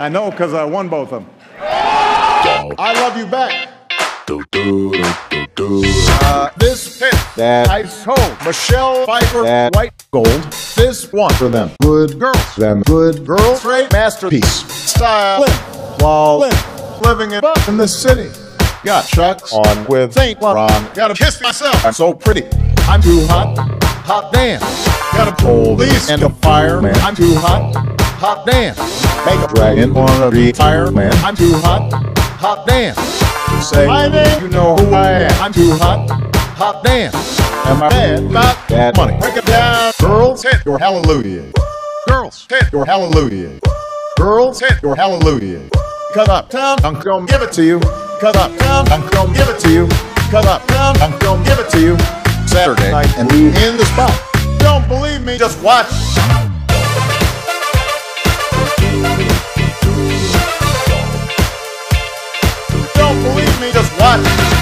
I know because I won both of them. I love you back. Uh, this pit That Ice cold. Michelle Pfeiffer. That White gold. This one for them. Good girls. them good Girls. Straight masterpiece. Style. While. Living it up in the city. Got chucks. on with Saint Laurent. Gotta kiss myself. I'm so pretty. I'm too hot. Hot damn. Gotta pull these and the fireman. I'm too hot. Hot damn. Make a dragon wanna be fireman. I'm too hot. Hot damn. say My name, you know who I am. I'm too hot. Hot damn. am I Bad about Bad. money. Break it down. Girls, hit your hallelujah. Girls, hit your hallelujah. Girls, hit your hallelujah. Cut up town, I'm gonna give it to you. Cut up town, I'm gonna give it to you. Cut up town, I'm gonna give it to you. Saturday night, and we in the spot. Don't believe me? Just watch. Me? Just watch.